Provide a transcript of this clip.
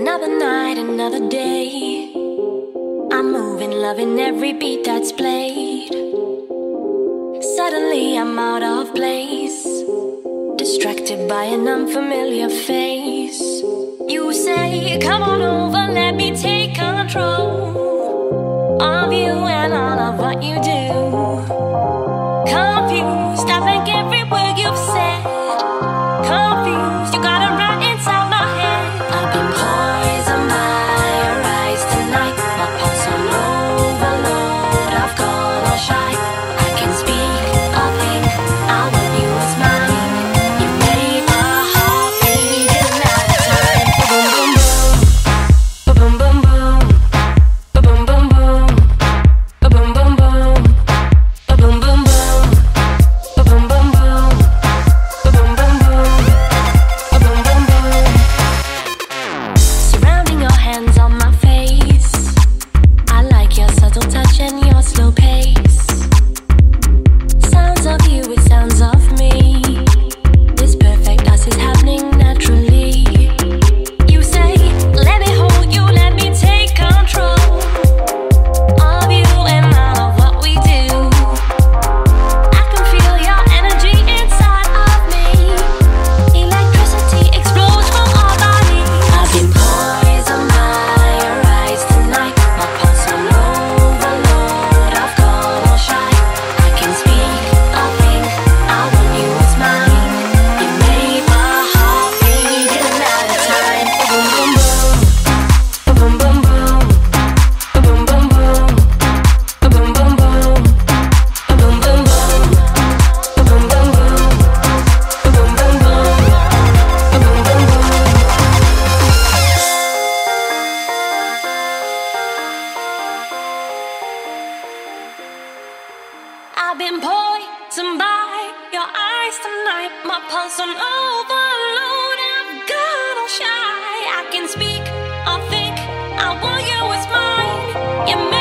Another night, another day. I'm moving, loving every beat that's played. Suddenly I'm out of place, distracted by an unfamiliar face. You say, Come on over, let me take control of you and all of what you do. Confused, I think every word you've said. I can speak, I think, I want you as mine. You my